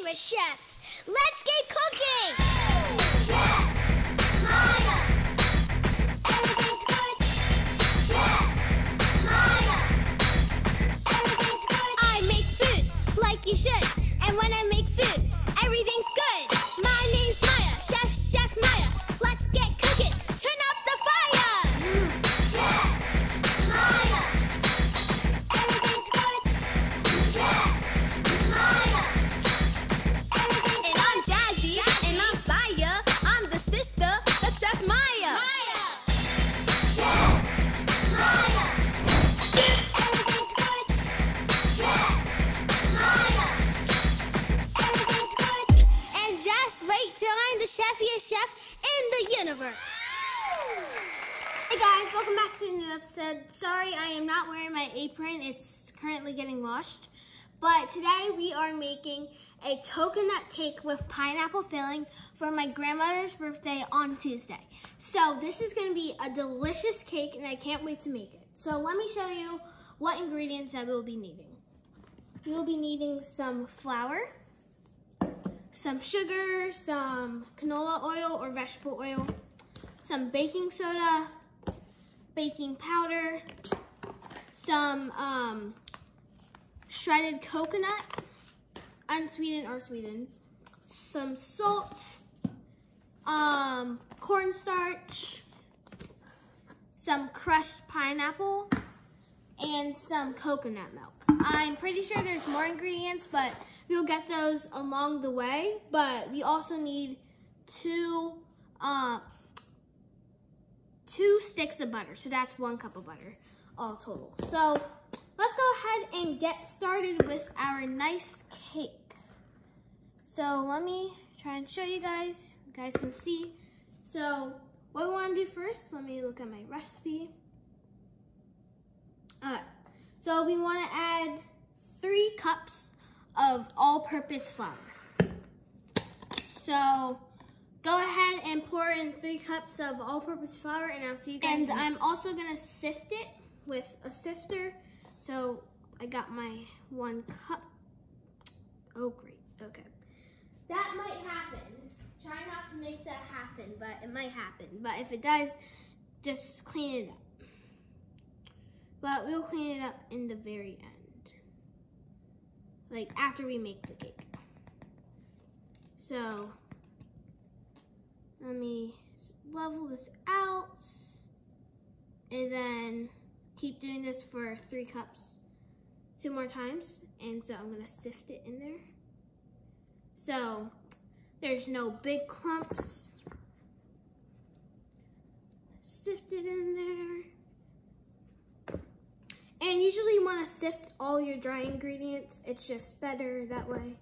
favorite chef. Let's get cooking! Chef a new episode. Sorry, I am not wearing my apron. It's currently getting washed. But today we are making a coconut cake with pineapple filling for my grandmother's birthday on Tuesday. So this is gonna be a delicious cake and I can't wait to make it. So let me show you what ingredients I will be needing. We will be needing some flour, some sugar, some canola oil or vegetable oil, some baking soda, baking powder, some um, shredded coconut, unsweetened or sweetened, some salt, um, cornstarch, some crushed pineapple, and some coconut milk. I'm pretty sure there's more ingredients, but we'll get those along the way. But we also need two, uh, two sticks of butter. So that's one cup of butter all total. So let's go ahead and get started with our nice cake. So let me try and show you guys. You guys can see. So what we want to do first, let me look at my recipe. Alright, so we want to add three cups of all-purpose flour. So go ahead and pour in three cups of all-purpose flour, and I'll see you guys. And I'm also gonna sift it with a sifter. So I got my one cup. Oh, great. Okay. That might happen. Try not to make that happen, but it might happen. But if it does, just clean it up. But we'll clean it up in the very end. Like after we make the cake. So, let me level this out. And then keep doing this for three cups. Two more times. And so I'm gonna sift it in there. So, there's no big clumps. Sift it in there. And usually you want to sift all your dry ingredients. It's just better that way.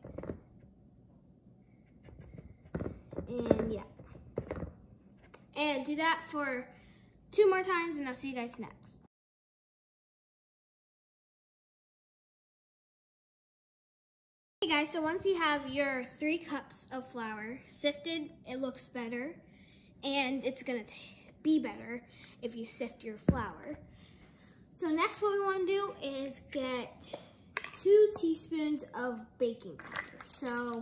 And yeah. And do that for two more times and I'll see you guys next. Hey guys, so once you have your three cups of flour sifted, it looks better. And it's gonna be better if you sift your flour. So next what we wanna do is get two teaspoons of baking powder. So,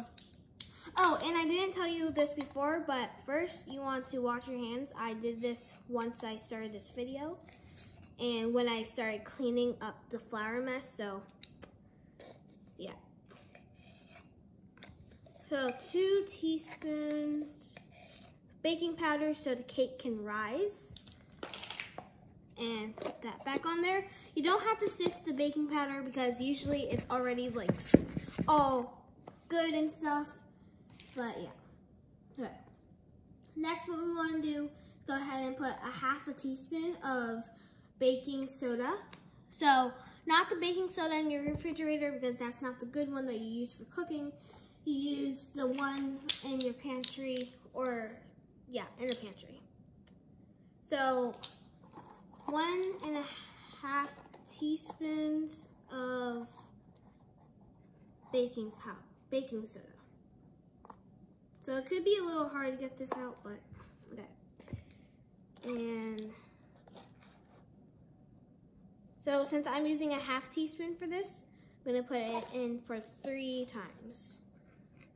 oh, and I didn't tell you this before, but first you want to wash your hands. I did this once I started this video. And when I started cleaning up the flour mess, so yeah. So two teaspoons baking powder so the cake can rise. And put that back on there. You don't have to sift the baking powder because usually it's already like all good and stuff. But yeah. Okay. Next what we want to do is go ahead and put a half a teaspoon of baking soda. So not the baking soda in your refrigerator because that's not the good one that you use for cooking. You use the one in your pantry or yeah, in the pantry. So one and a half teaspoons of baking powder, baking soda. So it could be a little hard to get this out, but okay. And so since I'm using a half teaspoon for this, I'm gonna put it in for three times.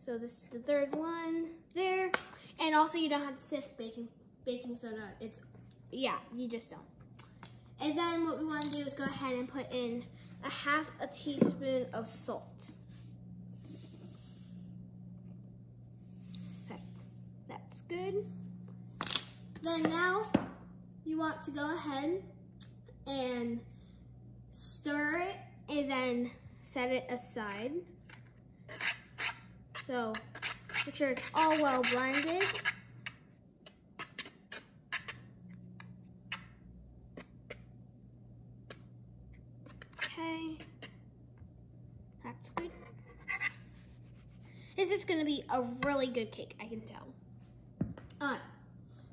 So this is the third one there. And also you don't have to sift baking baking soda. It's, yeah, you just don't. And then what we want to do is go ahead and put in a half a teaspoon of salt. Okay, that's good. Then now you want to go ahead and stir it and then set it aside. So make sure it's all well blended. Okay, that's good. This is gonna be a really good cake, I can tell.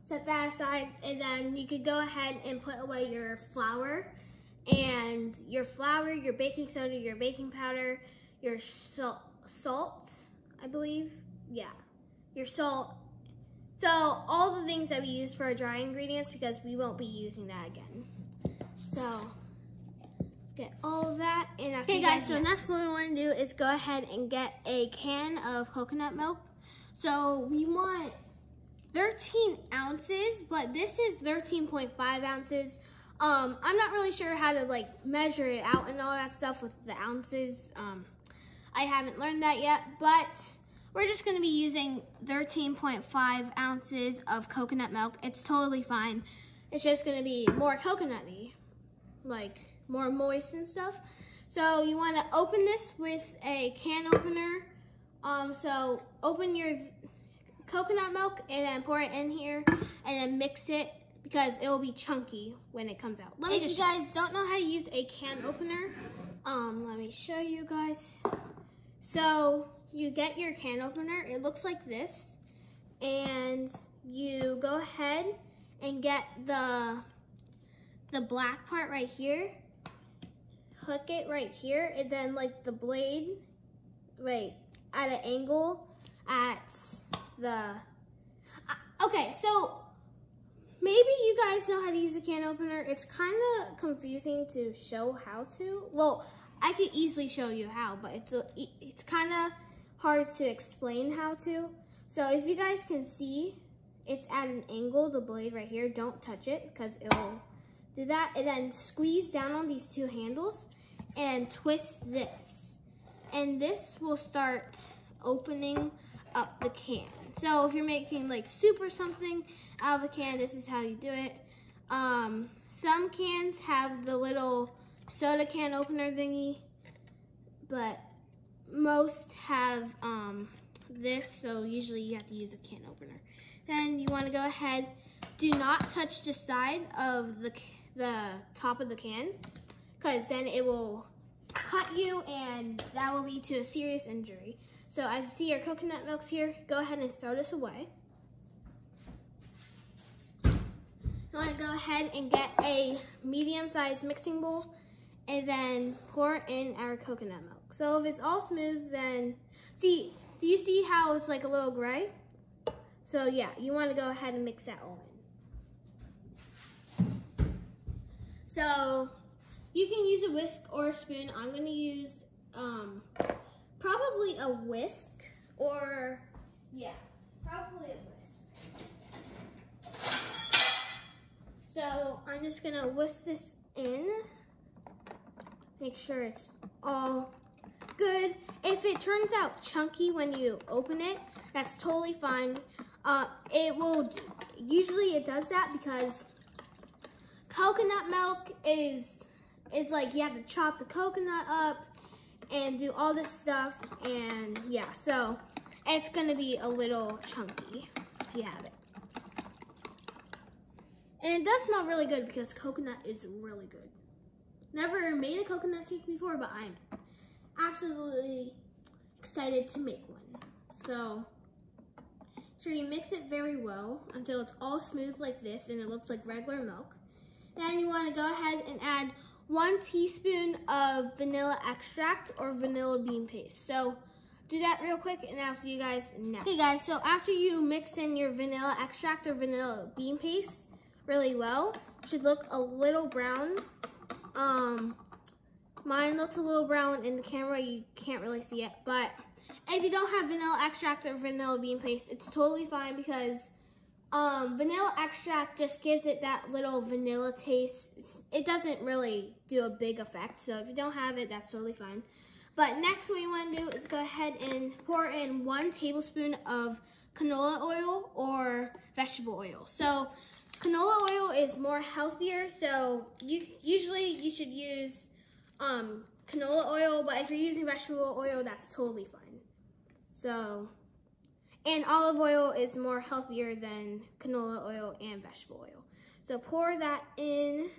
Set that aside and then you could go ahead and put away your flour and your flour, your baking soda, your baking powder, your salt, salt, I believe. Yeah, your salt. So all the things that we use for our dry ingredients because we won't be using that again. So let's get all of that. And I'll okay guys, so next what we want to do is go ahead and get a can of coconut milk. So we want 13 ounces, but this is 13.5 ounces. Um, I'm not really sure how to like measure it out and all that stuff with the ounces. Um, I haven't learned that yet, but we're just gonna be using 13.5 ounces of coconut milk. It's totally fine. It's just gonna be more coconutty, like more moist and stuff. So you wanna open this with a can opener. Um, so open your coconut milk and then pour it in here and then mix it because it will be chunky when it comes out. Let me if you guys don't know how to use a can opener, um, let me show you guys. So you get your can opener, it looks like this, and you go ahead and get the, the black part right here, hook it right here, and then like the blade, right, at an angle at the, uh, okay, so maybe you guys know how to use a can opener. It's kind of confusing to show how to. Well, I could easily show you how, but it's a, it's kind of hard to explain how to. So if you guys can see, it's at an angle, the blade right here. Don't touch it because it'll do that. And then squeeze down on these two handles and twist this. And this will start opening up the can. So if you're making like soup or something out of a can, this is how you do it. Um, some cans have the little soda can opener thingy, but most have um, this, so usually you have to use a can opener. Then you want to go ahead, do not touch the side of the, the top of the can, because then it will cut you and that will lead to a serious injury. So as you see your coconut milk's here, go ahead and throw this away. I want to go ahead and get a medium-sized mixing bowl and then pour in our coconut milk. So if it's all smooth, then, see, do you see how it's like a little gray? So yeah, you want to go ahead and mix that all in. So you can use a whisk or a spoon. I'm going to use um, probably a whisk or, yeah, probably a whisk. So I'm just gonna whisk this in. Make sure it's all good. If it turns out chunky when you open it, that's totally fine. Uh, it will, usually it does that because coconut milk is, is like you have to chop the coconut up and do all this stuff. And yeah, so it's gonna be a little chunky if you have it. And it does smell really good because coconut is really good. Never made a coconut cake before, but I'm absolutely excited to make one. So, sure you mix it very well until it's all smooth like this and it looks like regular milk. Then you wanna go ahead and add one teaspoon of vanilla extract or vanilla bean paste. So do that real quick and I'll see you guys next. Okay guys, so after you mix in your vanilla extract or vanilla bean paste really well, should look a little brown. Um, mine looks a little brown in the camera, you can't really see it, but if you don't have vanilla extract or vanilla bean paste, it's totally fine because um, vanilla extract just gives it that little vanilla taste. It doesn't really do a big effect, so if you don't have it, that's totally fine. But next what you want to do is go ahead and pour in one tablespoon of canola oil or vegetable oil. So canola oil is more healthier, so you usually you should use um, canola oil, but if you're using vegetable oil, that's totally fine. So, and olive oil is more healthier than canola oil and vegetable oil. So pour that in.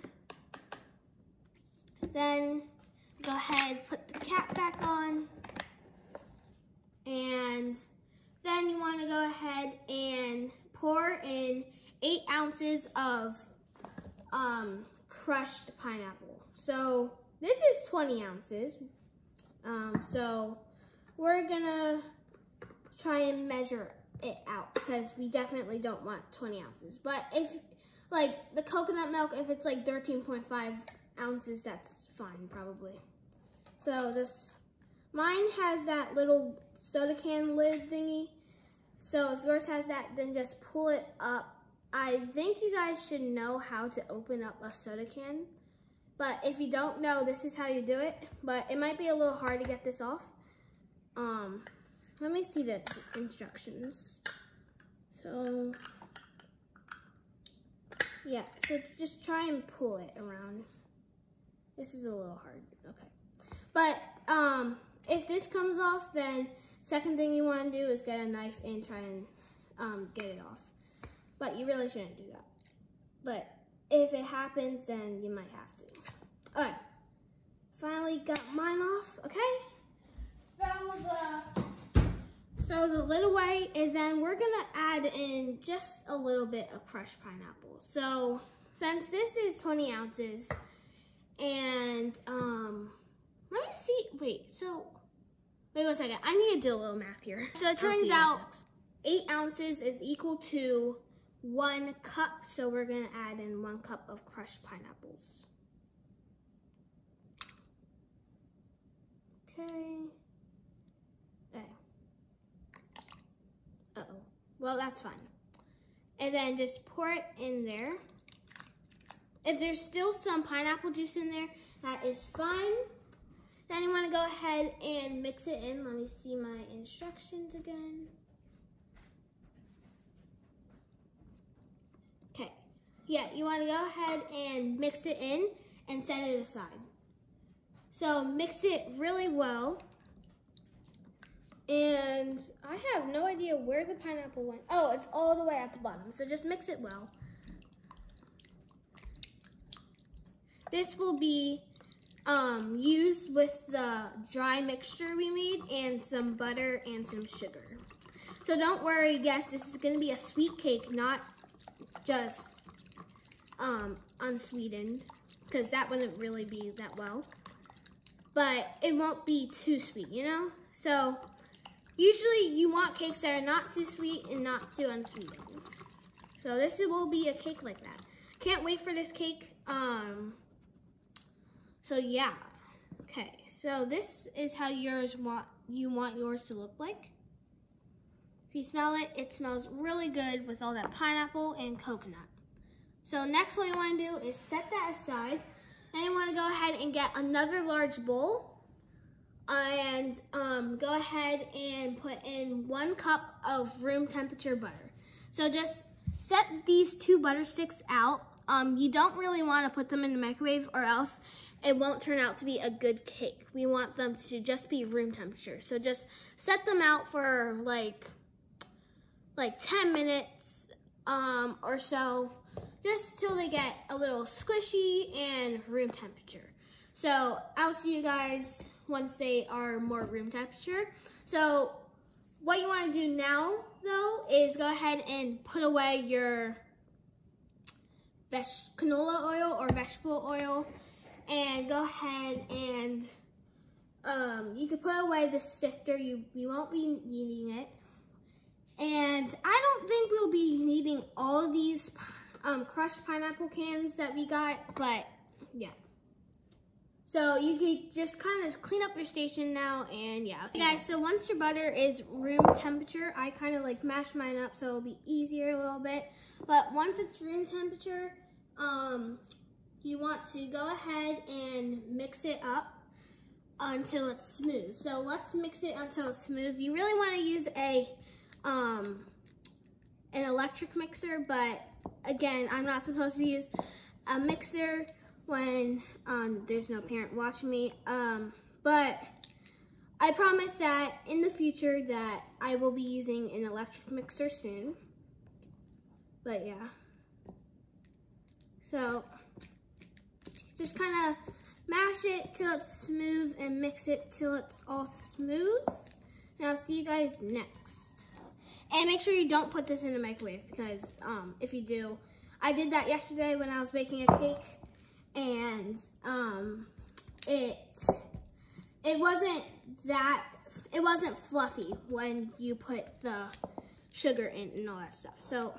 Then go ahead, put the cap back on. And then you want to go ahead and pour in eight ounces of um, crushed pineapple. So this is 20 ounces. Um, so we're gonna try and measure it out because we definitely don't want 20 ounces. But if like the coconut milk, if it's like 13.5 ounces, that's fine probably. So this, mine has that little soda can lid thingy. So if yours has that, then just pull it up. I think you guys should know how to open up a soda can. But if you don't know, this is how you do it. But it might be a little hard to get this off. Um, let me see the instructions. So, yeah, so just try and pull it around. This is a little hard, okay. But um, if this comes off, then second thing you want to do is get a knife and try and um, get it off. But you really shouldn't do that. But if it happens, then you might have to. All right, finally got mine off, okay? Throw the, throw the lid away, and then we're gonna add in just a little bit of crushed pineapple. So since this is 20 ounces, and um, let me see, wait, so, wait one second, I need to do a little math here. So it turns out eight ounces is equal to one cup, so we're gonna add in one cup of crushed pineapples. Okay. Uh oh Well, that's fine. And then just pour it in there. If there's still some pineapple juice in there, that is fine. Then you want to go ahead and mix it in. Let me see my instructions again. Okay. Yeah, you want to go ahead and mix it in and set it aside. So mix it really well. And I have no idea where the pineapple went. Oh, it's all the way at the bottom. So just mix it well. This will be um, used with the dry mixture we made and some butter and some sugar. So don't worry, guys, this is going to be a sweet cake, not just um, unsweetened, because that wouldn't really be that well but it won't be too sweet, you know? So usually you want cakes that are not too sweet and not too unsweetened. So this will be a cake like that. Can't wait for this cake. Um, so yeah. Okay, so this is how yours want you want yours to look like. If you smell it, it smells really good with all that pineapple and coconut. So next what you want to do is set that aside. Then you want to go ahead and get another large bowl and um, go ahead and put in one cup of room temperature butter. So just set these two butter sticks out. Um, you don't really want to put them in the microwave or else it won't turn out to be a good cake. We want them to just be room temperature. So just set them out for like like 10 minutes um, or so just till they get a little squishy and room temperature. So I'll see you guys once they are more room temperature. So what you want to do now though is go ahead and put away your canola oil or vegetable oil and go ahead and um, you can put away the sifter. You, you won't be needing it. And I don't think we'll be needing all of these um, crushed pineapple cans that we got, but. So you can just kind of clean up your station now and yeah. Guys, so once your butter is room temperature, I kind of like mash mine up so it'll be easier a little bit. But once it's room temperature, um, you want to go ahead and mix it up until it's smooth. So let's mix it until it's smooth. You really want to use a um, an electric mixer, but again, I'm not supposed to use a mixer when um, there's no parent watching me. Um, but I promise that in the future that I will be using an electric mixer soon. But yeah. So just kind of mash it till it's smooth and mix it till it's all smooth. And I'll see you guys next. And make sure you don't put this in the microwave because um, if you do, I did that yesterday when I was baking a cake and um, it it wasn't that it wasn't fluffy when you put the sugar in and all that stuff. So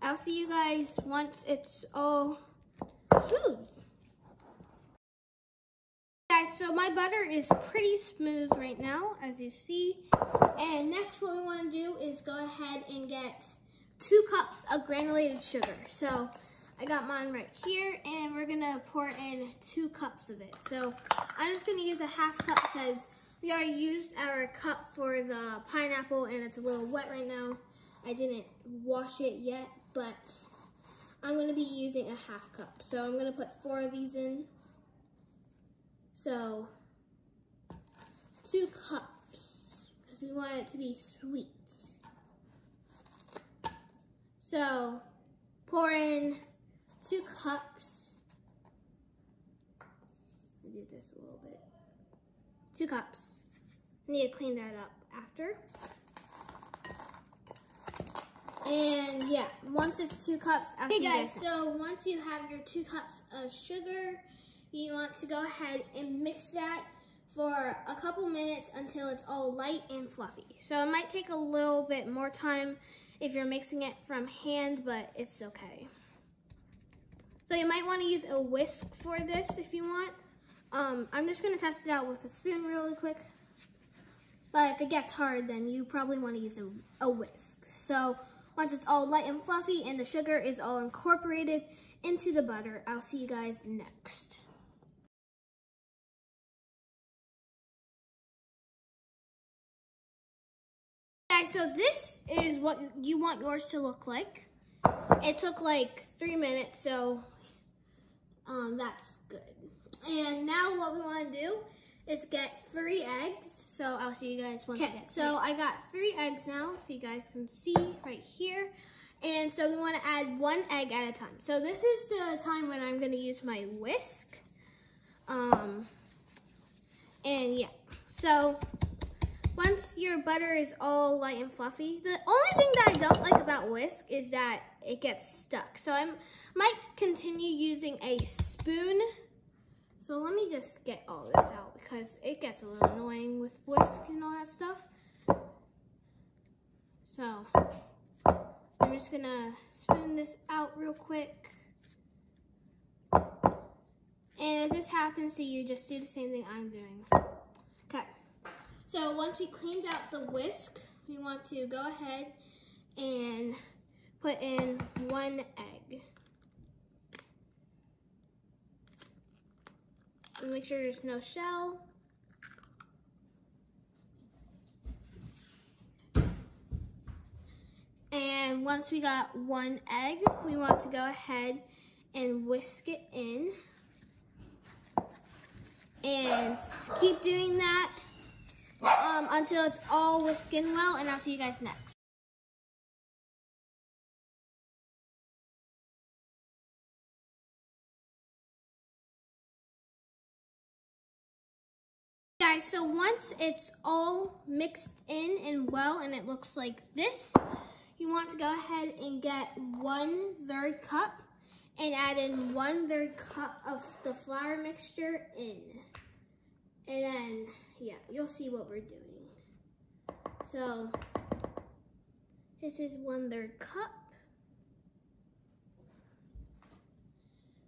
I'll see you guys once it's all smooth. Guys, so my butter is pretty smooth right now, as you see. And next what we want to do is go ahead and get two cups of granulated sugar. So I got mine right here and we're gonna pour in two cups of it. So I'm just gonna use a half cup because we already used our cup for the pineapple and it's a little wet right now. I didn't wash it yet, but I'm gonna be using a half cup. So I'm gonna put four of these in. So two cups because we want it to be sweet. So pour in two cups. I do this a little bit. Two cups. Need to clean that up after. And yeah, once it's two cups, I'll hey guys, so once you have your two cups of sugar, you want to go ahead and mix that for a couple minutes until it's all light and fluffy. So it might take a little bit more time if you're mixing it from hand, but it's okay. So you might want to use a whisk for this if you want. Um, I'm just going to test it out with a spoon really quick. But if it gets hard, then you probably want to use a, a whisk. So once it's all light and fluffy and the sugar is all incorporated into the butter, I'll see you guys next. So this is what you want yours to look like. It took like three minutes, so um, that's good. And now what we want to do is get three eggs. So I'll see you guys once get So I got three eggs now, if you guys can see right here. And so we want to add one egg at a time. So this is the time when I'm going to use my whisk. Um, and yeah, so once your butter is all light and fluffy, the only thing that I don't like about whisk is that it gets stuck. So I might continue using a spoon. So let me just get all this out because it gets a little annoying with whisk and all that stuff. So I'm just gonna spoon this out real quick. And if this happens to you, just do the same thing I'm doing. So once we cleaned out the whisk, we want to go ahead and put in one egg. And make sure there's no shell. And once we got one egg, we want to go ahead and whisk it in. And keep doing that um, until it's all whisked in well, and I'll see you guys next. Guys, so once it's all mixed in and well and it looks like this, you want to go ahead and get one third cup and add in one third cup of the flour mixture in. And then, yeah, you'll see what we're doing. So, this is one third cup.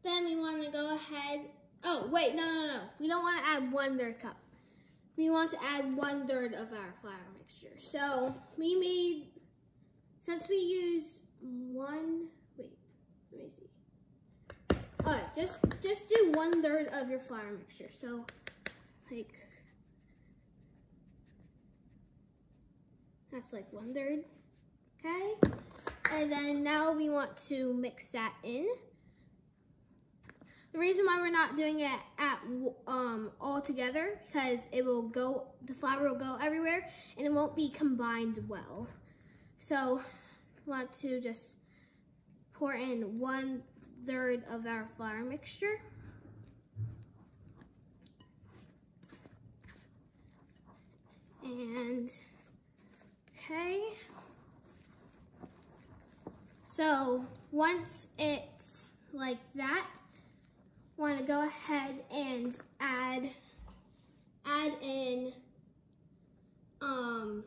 Then we want to go ahead Oh, wait, no, no, no. We don't want to add one third cup. We want to add one third of our flour mixture. So we made, since we use one, wait, let me see. All right, just, just do one third of your flour mixture. So like, that's like one third, okay? And then now we want to mix that in. The reason why we're not doing it at um, all together because it will go, the flour will go everywhere and it won't be combined well. So want to just pour in one third of our flour mixture. And, okay. So once it's like that, want to go ahead and add add in um,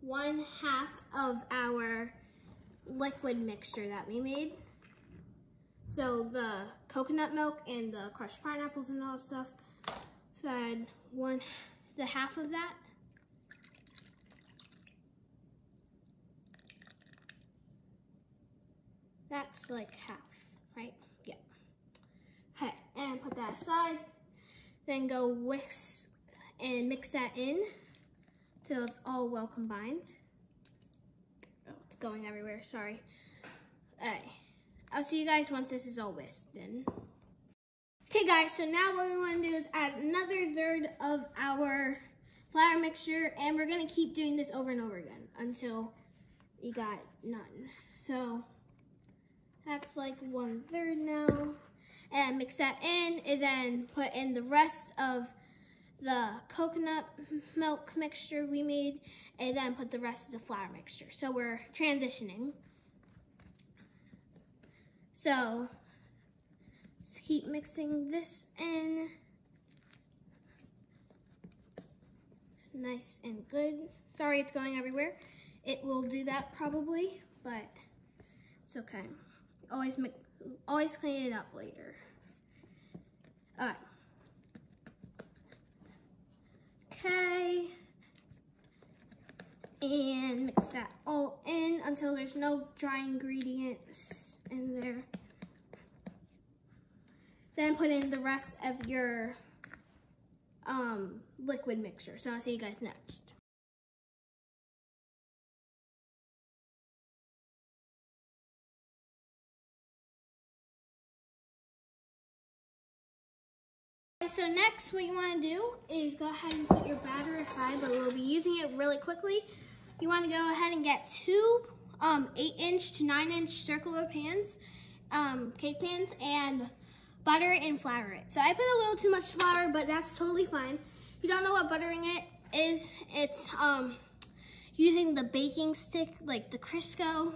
one half of our liquid mixture that we made. So the coconut milk and the crushed pineapples and all that stuff. So add one, the half of that. That's like half, right? Yeah. Okay, and put that aside. Then go whisk and mix that in till it's all well combined. Oh, it's going everywhere, sorry. Alright, I'll see you guys once this is all whisked in. Okay guys, so now what we want to do is add another third of our flour mixture and we're going to keep doing this over and over again until you got none. So that's like one third now. And mix that in and then put in the rest of the coconut milk mixture we made and then put the rest of the flour mixture. So we're transitioning. So keep mixing this in. It's nice and good. Sorry it's going everywhere. It will do that probably, but it's okay. Always make, always clean it up later. All right. Okay. And mix that all in until there's no dry ingredients in there. Then put in the rest of your um, liquid mixture. So I'll see you guys next. So next what you want to do is go ahead and put your batter aside, but we'll be using it really quickly. You want to go ahead and get two um, 8 inch to 9 inch circular pans, um, cake pans, and butter and flour it. So I put a little too much flour, but that's totally fine. If you don't know what buttering it is, it's um, using the baking stick, like the Crisco,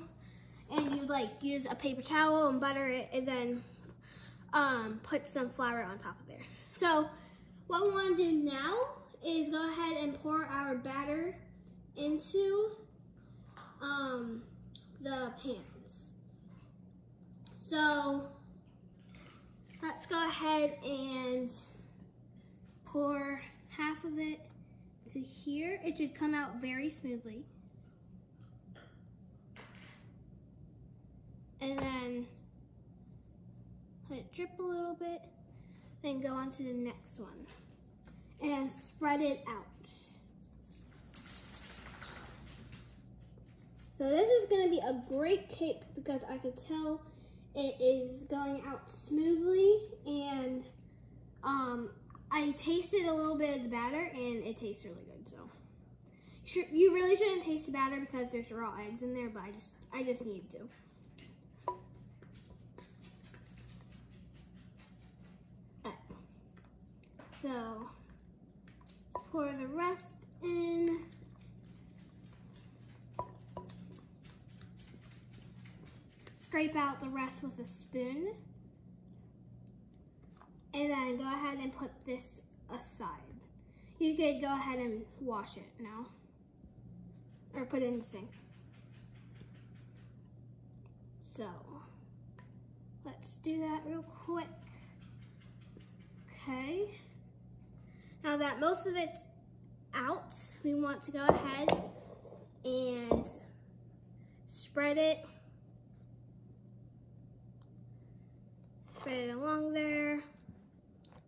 and you like use a paper towel and butter it, and then um, put some flour on top of there. So what we want to do now is go ahead and pour our batter into um, the pans. So let's go ahead and pour half of it to here. It should come out very smoothly. And then let it drip a little bit. Then go on to the next one and spread it out. So this is gonna be a great cake because I could tell it is going out smoothly and um, I tasted a little bit of the batter and it tastes really good. So you really shouldn't taste the batter because there's raw eggs in there, but I just I just need to. So pour the rest in. Scrape out the rest with a spoon. And then go ahead and put this aside. You could go ahead and wash it now. Or put it in the sink. So, let's do that real quick. Okay. Now that most of it's out, we want to go ahead and spread it. Spread it along there.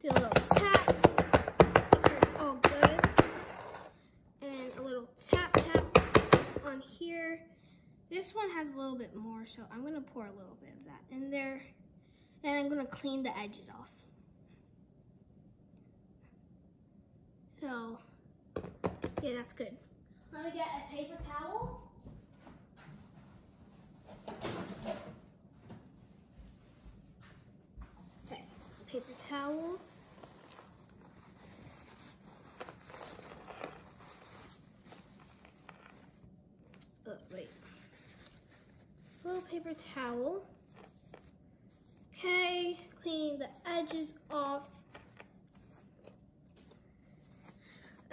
Do a little tap. Make it's all good. And a little tap tap on here. This one has a little bit more, so I'm gonna pour a little bit of that in there. And I'm gonna clean the edges off. So, yeah, that's good. Let me get a paper towel. Okay, paper towel. Oh, wait. Little paper towel. Okay, cleaning the edges off.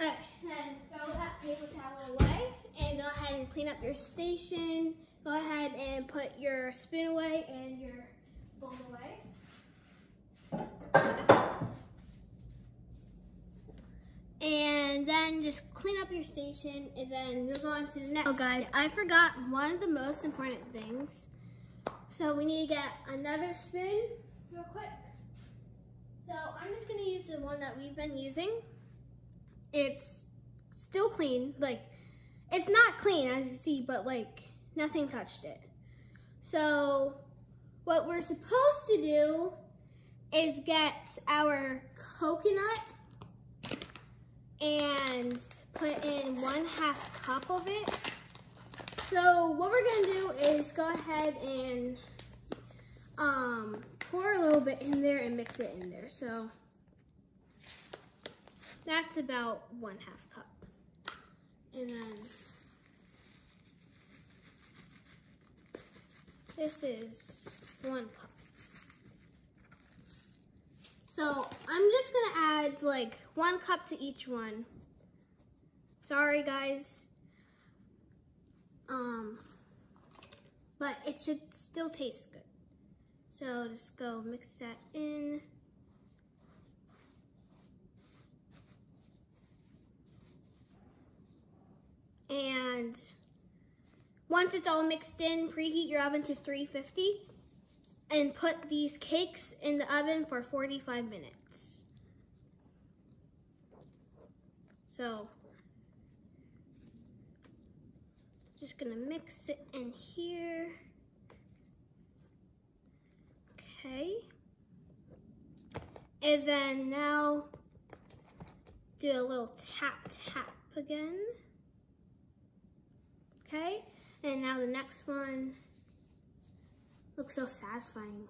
Alright, then throw that paper towel away and go ahead and clean up your station. Go ahead and put your spoon away and your bowl away. And then just clean up your station and then we'll go on to the next. Oh guys, I forgot one of the most important things. So we need to get another spoon real quick. So I'm just gonna use the one that we've been using. It's still clean, like it's not clean as you see, but like nothing touched it. So what we're supposed to do is get our coconut and put in one half cup of it. So what we're gonna do is go ahead and um, pour a little bit in there and mix it in there. So that's about one half cup. And then this is one cup. So I'm just gonna add like one cup to each one. Sorry guys. Um, but it should still taste good. So just go mix that in. And once it's all mixed in, preheat your oven to 350 and put these cakes in the oven for 45 minutes. So, just gonna mix it in here. Okay. And then now do a little tap tap again. Okay, and now the next one looks so satisfying.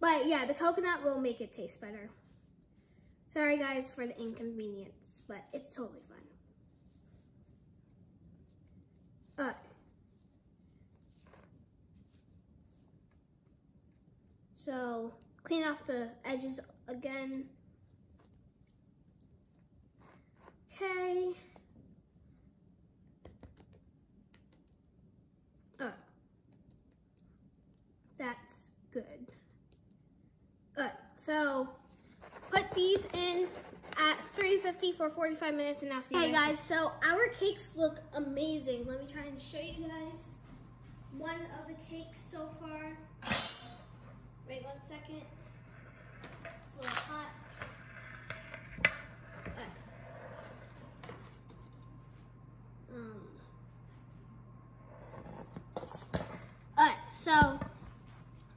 But yeah, the coconut will make it taste better. Sorry guys for the inconvenience, but it's totally fine. Alright. So clean off the edges again. Okay. Oh. That's good. Alright, so put these in at 350 for 45 minutes and now see Hey guys, so our cakes look amazing. Let me try and show you guys one of the cakes so far. Wait one second. It's a little hot. Um. Alright, so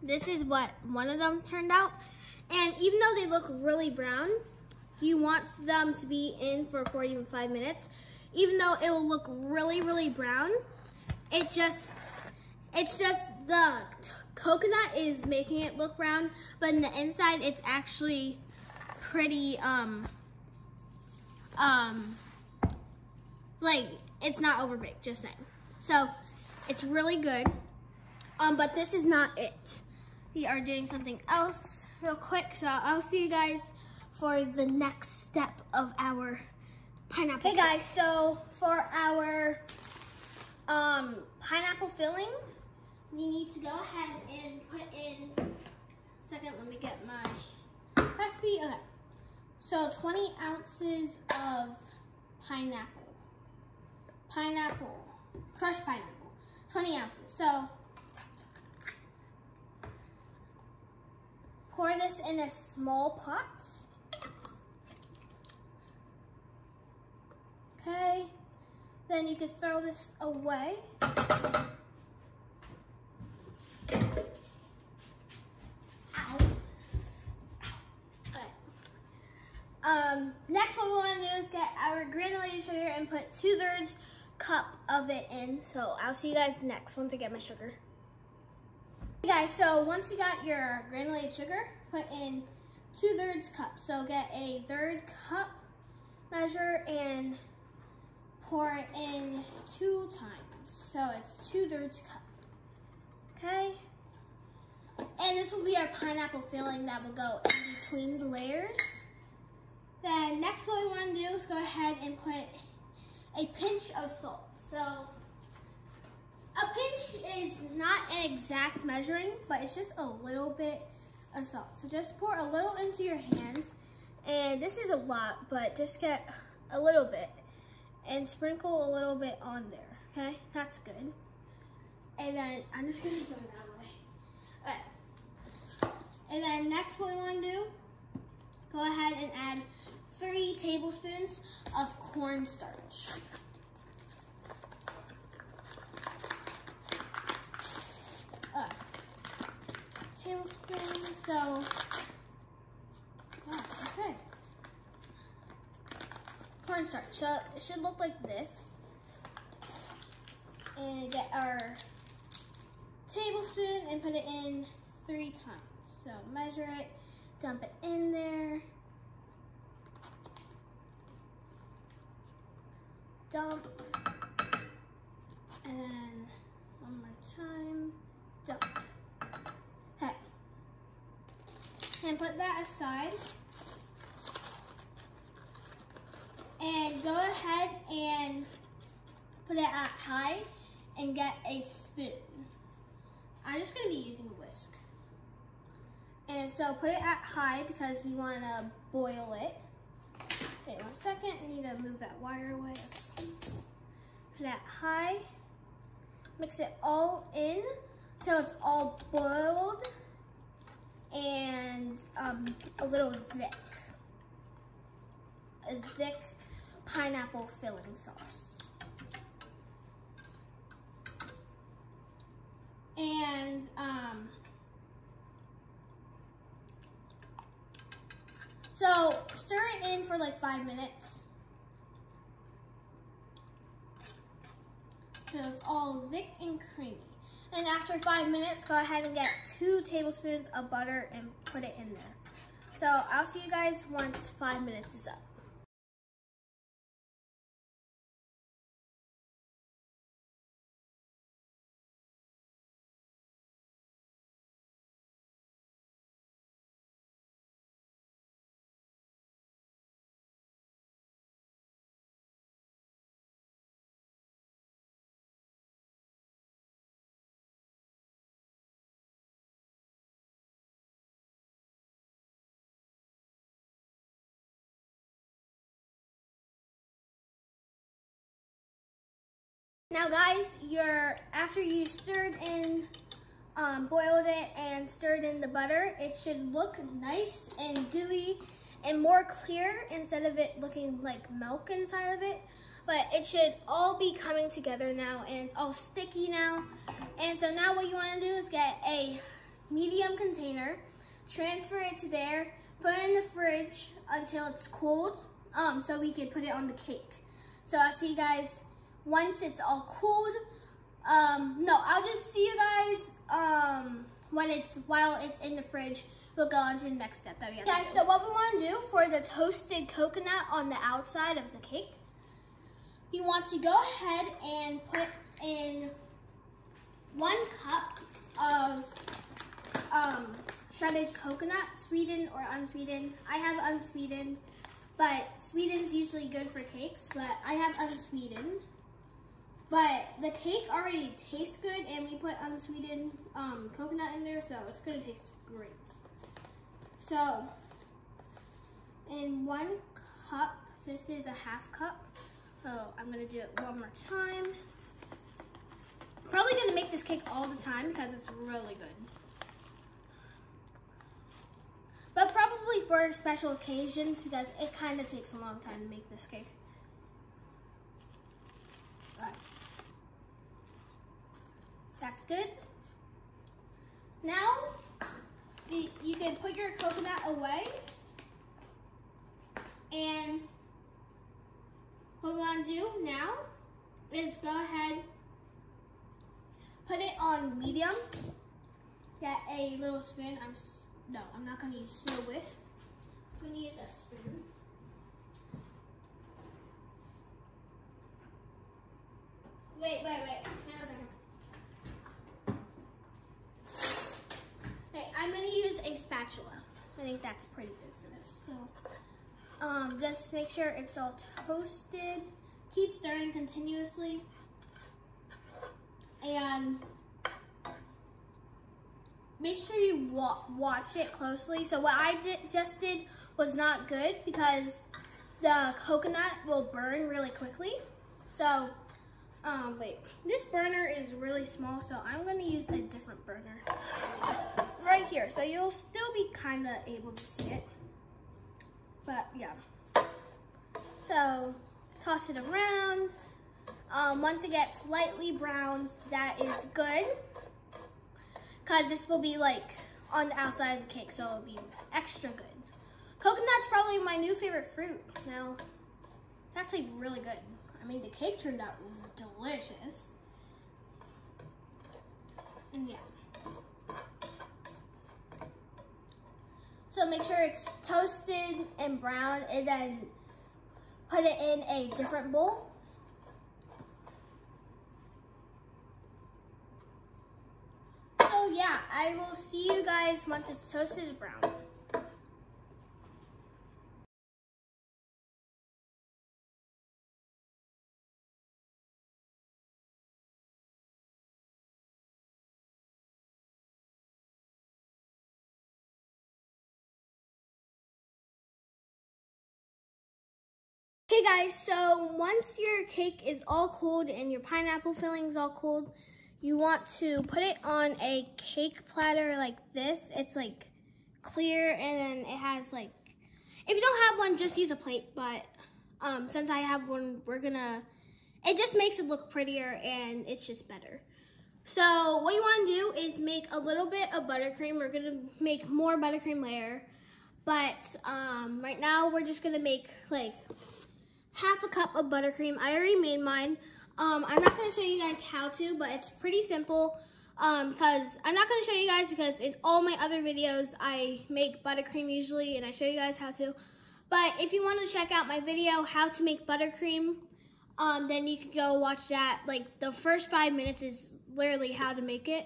this is what one of them turned out. And even though they look really brown, you want them to be in for 45 minutes. Even though it will look really, really brown, it just, it's just the coconut is making it look brown, but in the inside, it's actually pretty, um, um, like, it's not overbaked, just saying. So, it's really good. Um, but this is not it. We are doing something else real quick, so I'll see you guys for the next step of our pineapple. Hey guys, so for our um, pineapple filling, you need to go ahead and put in, second, let me get my recipe. Okay. So 20 ounces of pineapple. Pineapple, crushed pineapple, 20 ounces. So pour this in a small pot. Okay, then you can throw this away. Um, next what we want to do is get our granulated sugar and put two thirds cup of it in. So I'll see you guys next once I get my sugar. Hey guys, so once you got your granulated sugar, put in two thirds cup. So get a third cup measure and pour it in two times. So it's two thirds cup. Okay? And this will be our pineapple filling that will go in between the layers. Then next what we want to do is go ahead and put a pinch of salt. So a pinch is not an exact measuring, but it's just a little bit of salt. So just pour a little into your hand. And this is a lot, but just get a little bit and sprinkle a little bit on there. Okay, that's good. And then I'm just gonna throw that away. Alright. And then next what we wanna do, go ahead and add three tablespoons of cornstarch. Uh, tablespoon, so, wow, okay. Cornstarch, so it should look like this. And get our tablespoon and put it in three times. So measure it, dump it in there. Dump. And then one more time, dump. Okay. And put that aside. And go ahead and put it at high and get a spoon. I'm just gonna be using a whisk. And so put it at high because we wanna boil it. Okay, one second, I need to move that wire away. Put it at high, mix it all in till it's all boiled and um, a little thick. A thick pineapple filling sauce. And um, so stir it in for like five minutes. So it's all thick and creamy. And after five minutes, go ahead and get two tablespoons of butter and put it in there. So I'll see you guys once five minutes is up. Now guys, you're, after you stirred in, um, boiled it and stirred in the butter, it should look nice and gooey and more clear instead of it looking like milk inside of it. But it should all be coming together now and it's all sticky now. And so now what you wanna do is get a medium container, transfer it to there, put it in the fridge until it's cold um, so we can put it on the cake. So I'll see you guys once it's all cooled. Um, no, I'll just see you guys um, when it's, while it's in the fridge. We'll go on to the next step that we have Guys, so what we want to do for the toasted coconut on the outside of the cake, you want to go ahead and put in one cup of um, shredded coconut, sweetened or unsweetened. I have unsweetened, but sweetened's usually good for cakes, but I have unsweetened. But the cake already tastes good and we put unsweetened um, coconut in there, so it's gonna taste great. So, in one cup. This is a half cup. So I'm gonna do it one more time. Probably gonna make this cake all the time because it's really good. But probably for special occasions because it kind of takes a long time to make this cake. Alright. That's good. Now, you put your coconut away. And what we want to do now is go ahead, put it on medium. Get a little spoon. I'm no, I'm not gonna use snow whisk. I'm gonna use a spoon. Wait, wait, wait. Hang on a second. Okay, I'm gonna use a spatula. I think that's pretty good for this. So, um, just make sure it's all toasted. Keep stirring continuously. And make sure you wa watch it closely. So what I did, just did was not good because the coconut will burn really quickly. So, um, wait, this burner is really small, so I'm gonna use a different burner right here. So you'll still be kind of able to see it, but yeah. So toss it around. Um, once it gets slightly browned, that is good because this will be like on the outside of the cake, so it'll be extra good. Coconut's probably my new favorite fruit. Now, that's like really good. I mean, the cake turned out delicious. And yeah. So make sure it's toasted and brown and then put it in a different bowl. So yeah, I will see you guys once it's toasted brown. Guys, so once your cake is all cold and your pineapple filling is all cold, you want to put it on a cake platter like this. It's like clear and then it has like, if you don't have one, just use a plate. But um, since I have one, we're gonna, it just makes it look prettier and it's just better. So what you want to do is make a little bit of buttercream. We're gonna make more buttercream layer. But um, right now we're just gonna make like half a cup of buttercream. I already made mine. Um, I'm not going to show you guys how to, but it's pretty simple. Um, because I'm not going to show you guys because in all my other videos, I make buttercream usually, and I show you guys how to. But if you want to check out my video, how to make buttercream, um, then you can go watch that. Like, the first five minutes is literally how to make it.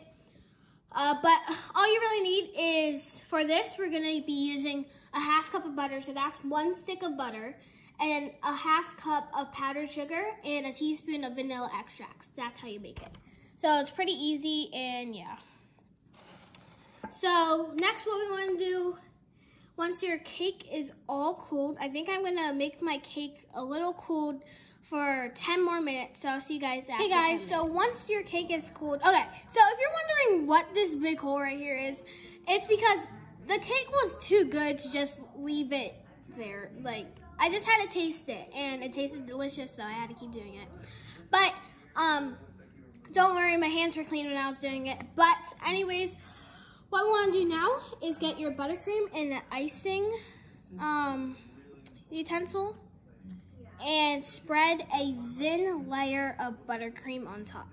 Uh, but all you really need is, for this, we're going to be using a half cup of butter. So that's one stick of butter and a half cup of powdered sugar and a teaspoon of vanilla extract. That's how you make it. So it's pretty easy and yeah. So next what we want to do, once your cake is all cooled, I think I'm going to make my cake a little cooled for 10 more minutes. So I'll see you guys after Hey guys, so once your cake is cooled, okay, so if you're wondering what this big hole right here is, it's because the cake was too good to just leave it there, like I just had to taste it, and it tasted delicious, so I had to keep doing it. But, um, don't worry, my hands were clean when I was doing it. But, anyways, what we want to do now is get your buttercream and an icing um, utensil and spread a thin layer of buttercream on top.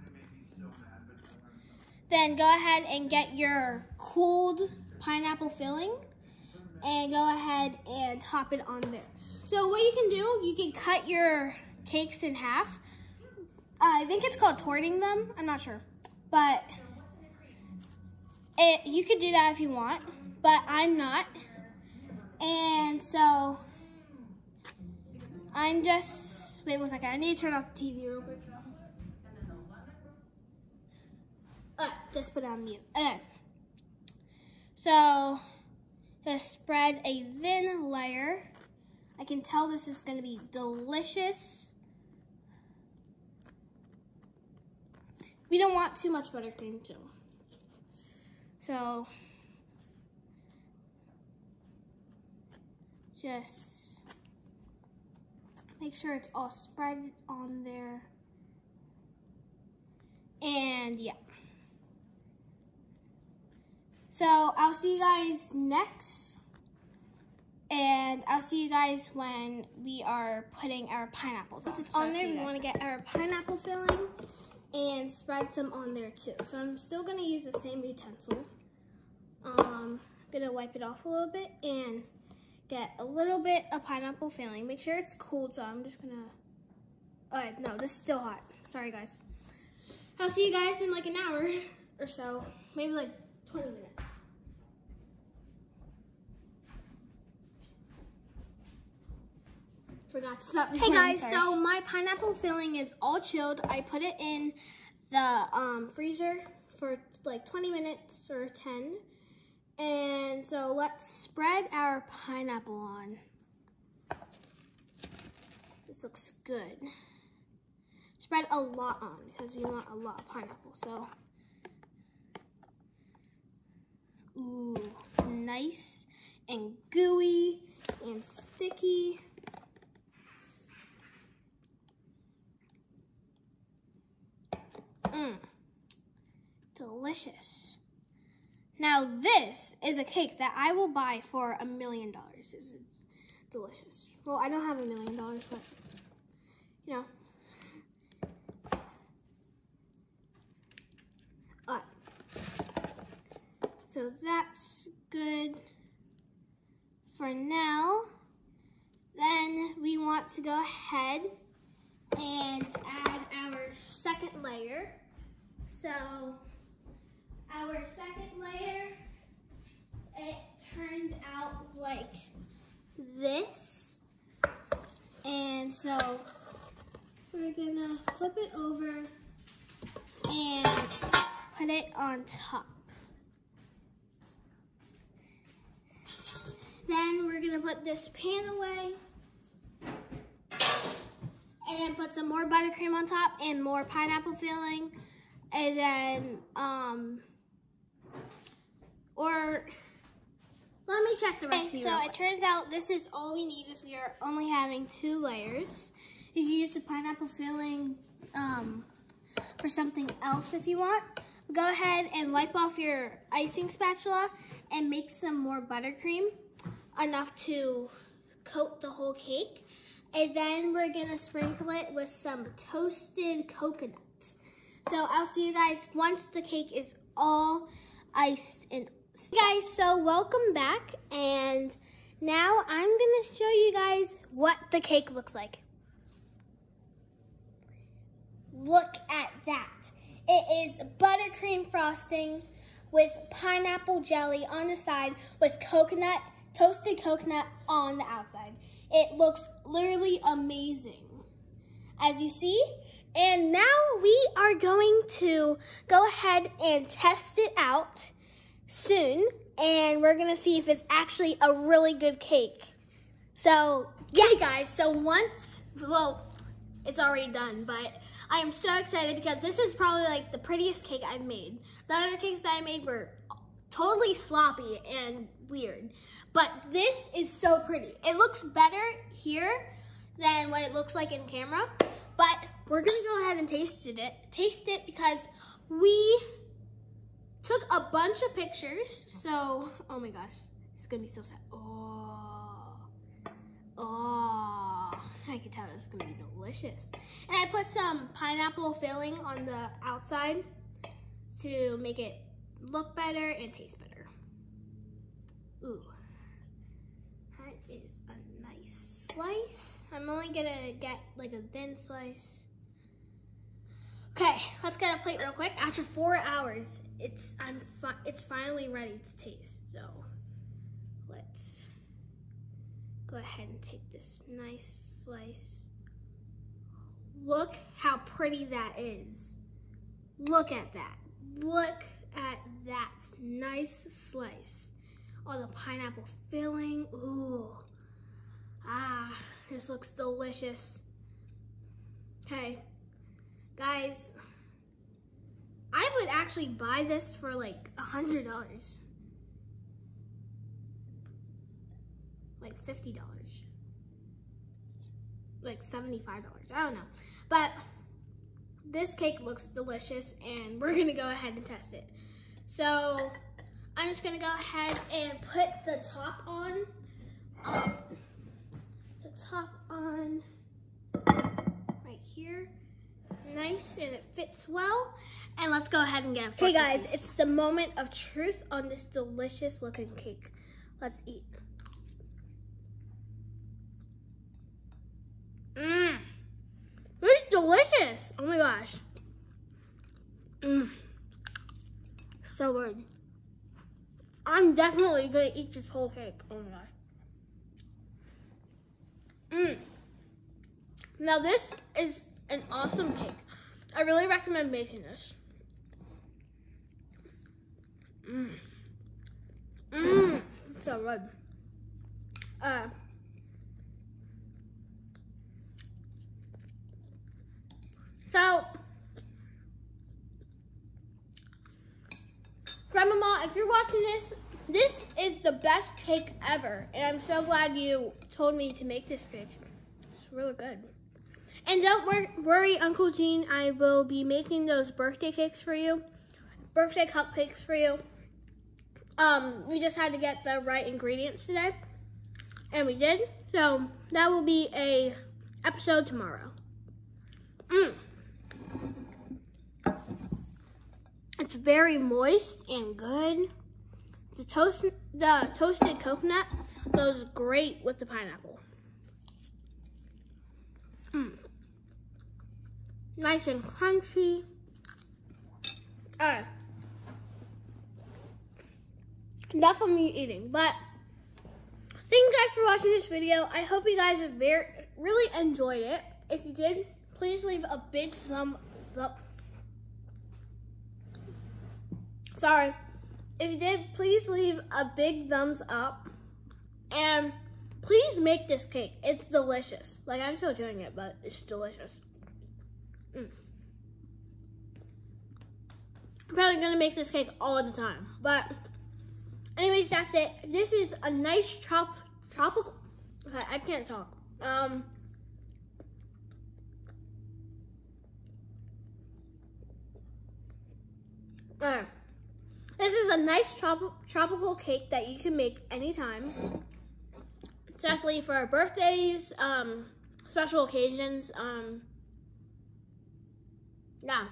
Then go ahead and get your cooled pineapple filling and go ahead and top it on there. So what you can do, you can cut your cakes in half. Uh, I think it's called torting them. I'm not sure. But it, you could do that if you want, but I'm not. And so I'm just, wait one second. I need to turn off the TV real quick. Uh, just put it on mute. Okay. So just spread a thin layer I can tell this is gonna be delicious. We don't want too much buttercream too. So, just make sure it's all spread on there. And yeah. So I'll see you guys next. And I'll see you guys when we are putting our pineapples on. Since it's on there, we want to get our pineapple filling and spread some on there too. So I'm still going to use the same utensil. Um, gonna wipe it off a little bit and get a little bit of pineapple filling. Make sure it's cooled, so I'm just gonna, oh no, this is still hot. Sorry guys. I'll see you guys in like an hour or so, maybe like 20 minutes. Forgot to stop Hey guys, sorry. so my pineapple filling is all chilled. I put it in the um, freezer for like 20 minutes or 10. And so let's spread our pineapple on. This looks good. Spread a lot on because we want a lot of pineapple. So, ooh, nice and gooey and sticky. Mmm, delicious. Now this is a cake that I will buy for a million dollars. This is delicious. Well, I don't have a million dollars, but you know. Alright. So that's good for now. Then we want to go ahead and add our second layer. So our second layer, it turned out like this. And so we're gonna flip it over and put it on top. Then we're gonna put this pan away and then put some more buttercream on top and more pineapple filling and then um or let me check the recipe. Okay, so it turns out this is all we need if we are only having two layers. You can use the pineapple filling um, for something else if you want. Go ahead and wipe off your icing spatula and make some more buttercream, enough to coat the whole cake. And then we're gonna sprinkle it with some toasted coconuts. So I'll see you guys once the cake is all iced and Hey guys, so welcome back and now I'm to show you guys what the cake looks like. Look at that. It is buttercream frosting with pineapple jelly on the side with coconut, toasted coconut on the outside. It looks literally amazing. As you see, and now we are going to go ahead and test it out soon, and we're gonna see if it's actually a really good cake. So, yeah, guys, so once, well, it's already done, but I am so excited because this is probably like the prettiest cake I've made. The other cakes that I made were totally sloppy and weird, but this is so pretty. It looks better here than what it looks like in camera, but we're gonna go ahead and taste it, taste it because we Took a bunch of pictures. So, oh my gosh, it's gonna be so sad. Oh, oh, I can tell it's gonna be delicious. And I put some pineapple filling on the outside to make it look better and taste better. Ooh, that is a nice slice. I'm only gonna get like a thin slice. Okay, let's get a plate real quick. After four hours, it's I'm fi it's finally ready to taste. So let's go ahead and take this nice slice. Look how pretty that is. Look at that. Look at that nice slice. All the pineapple filling. Ooh. Ah, this looks delicious. Okay, guys, I would actually buy this for like a hundred dollars. Like fifty dollars. Like seventy-five dollars. I don't know. But this cake looks delicious and we're gonna go ahead and test it. So I'm just gonna go ahead and put the top on. Um, the top on right here. Nice and it fits well. And let's go ahead and get it. Okay guys, it's the moment of truth on this delicious looking cake. Let's eat. Mmm. This is delicious. Oh my gosh. Mmm. So good. I'm definitely gonna eat this whole cake. Oh my gosh. Mmm. Now this is an awesome cake. I really recommend making this. Mmm. Mmm. So good. Uh, so, Grandmama, if you're watching this, this is the best cake ever. And I'm so glad you told me to make this cake. It's really good. And don't wor worry, Uncle Gene, I will be making those birthday cakes for you. Birthday cupcakes for you. Um, we just had to get the right ingredients today. And we did. So that will be a episode tomorrow. Mmm. It's very moist and good. The toast, the toasted coconut goes great with the pineapple. Mmm. Nice and crunchy. Alright. Enough of me eating, but thank you guys for watching this video. I hope you guys have very really enjoyed it. If you did, please leave a big thumbs up. Sorry. If you did, please leave a big thumbs up. And please make this cake. It's delicious. Like, I'm still doing it, but it's delicious. I'm probably gonna make this cake all the time. But, anyways, that's it. This is a nice trop tropical. I can't talk. Um. Alright. This is a nice trop tropical cake that you can make anytime, especially for birthdays, um, special occasions. Um, yeah.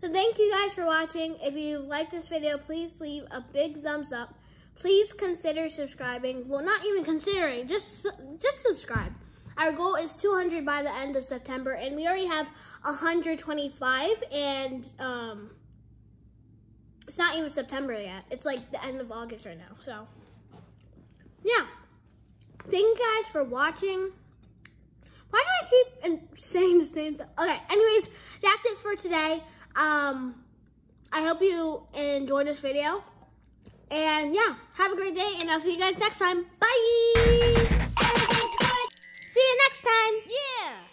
So thank you guys for watching. If you like this video, please leave a big thumbs up. Please consider subscribing. Well, not even considering, just just subscribe. Our goal is 200 by the end of September, and we already have 125, and um, it's not even September yet. It's like the end of August right now. So, yeah. Thank you guys for watching. Why do I keep saying the same stuff? Okay, anyways, that's it for today. Um, I hope you enjoyed this video. And yeah, have a great day, and I'll see you guys next time. Bye! See you next time! Yeah!